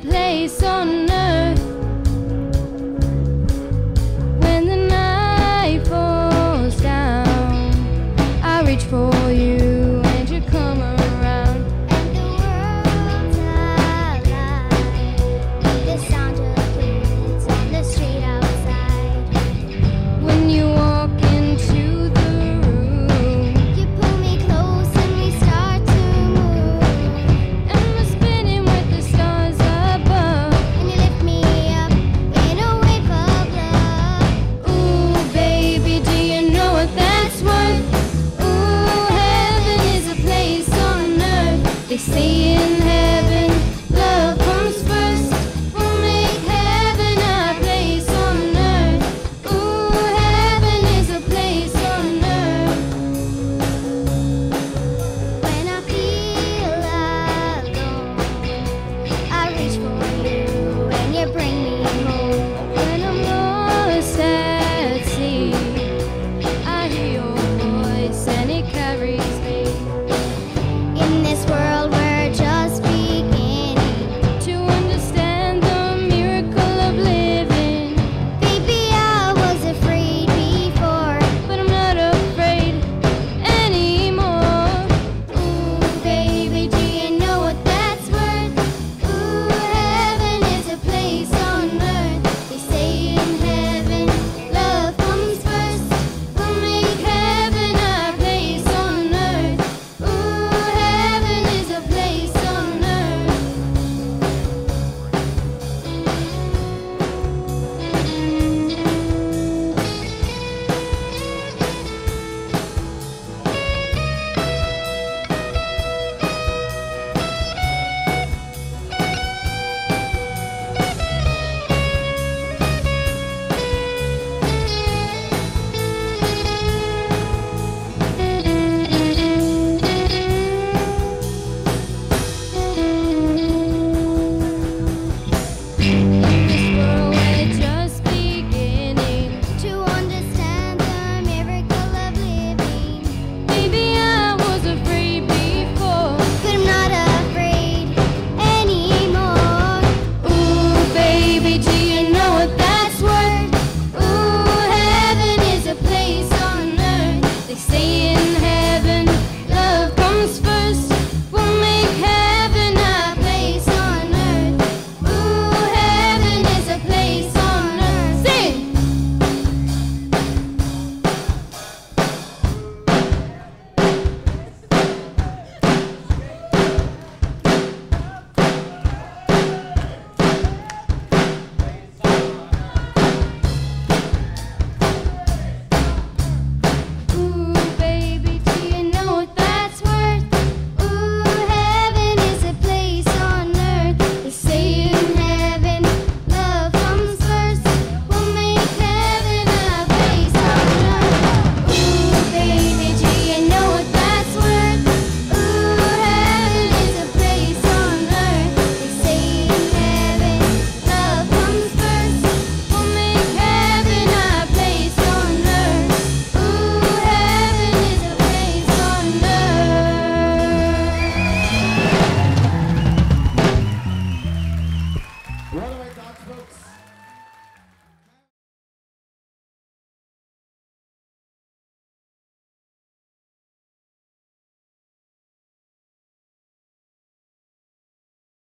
place on say